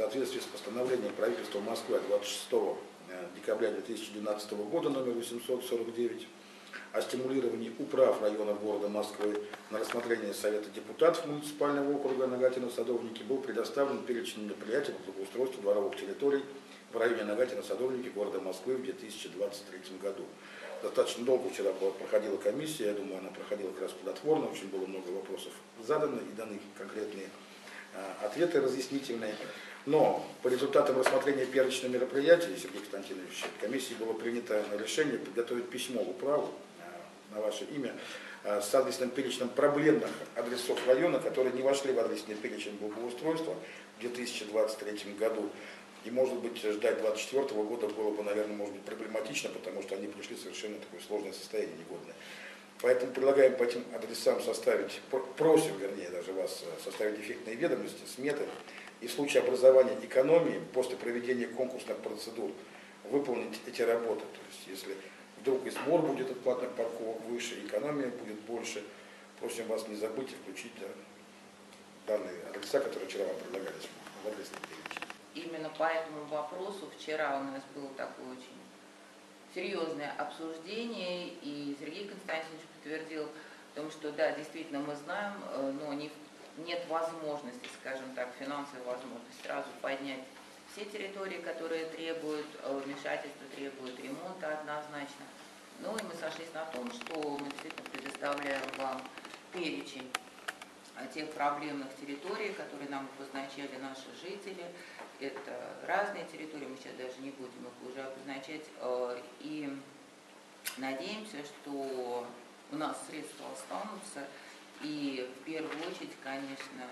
соответствии с постановлением правительства Москвы от 26 декабря 2012 года номер 849 о стимулировании управ районов города Москвы на рассмотрение Совета депутатов муниципального округа Нагатино-Садовники был предоставлен перечень мероприятий по благоустройству дворовых территорий в районе Нагатино-Садовники города Москвы в 2023 году. Достаточно долго вчера проходила комиссия, я думаю, она проходила как раз плодотворно, очень было много вопросов задано и даны конкретные а, ответы разъяснительные. Но по результатам рассмотрения перечного мероприятия, Сергей Константинович, комиссии было принято решение подготовить письмо в управу а, на ваше имя а, с адресным перечнем проблемных адресов района, которые не вошли в адресный перечень благоустройства в 2023 году. И, может быть, ждать 2024 года было бы, наверное, может быть, проблематично, потому что они пришли в совершенно такое сложное состояние, негодное. Поэтому предлагаем по этим адресам составить, просим, вернее, даже вас э, составить эффектные ведомости, сметы, и в случае образования экономии, после проведения конкурсных процедур, выполнить эти работы. То есть, если вдруг и сбор будет от платных парковок выше, экономия будет больше, просим вас не забыть включить да, данные адреса, которые вчера вам предлагались в перечень именно по этому вопросу вчера у нас было такое очень серьезное обсуждение, и Сергей Константинович подтвердил о том, что да, действительно мы знаем, э, но не, нет возможности, скажем так, финансовой возможности сразу поднять все территории, которые требуют э, вмешательства, требуют ремонта однозначно. Ну и мы сошлись на том, что мы действительно предоставляем вам перечень тех проблемных территорий, которые нам обозначали наши жители, это разные территории, мы сейчас даже не будем их уже обозначать. Э, и надеемся, что у нас средства останутся. И в первую конечно,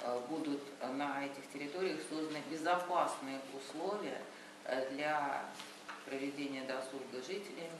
э, будут на этих территориях созданы безопасные условия э, для проведения досуга жителей.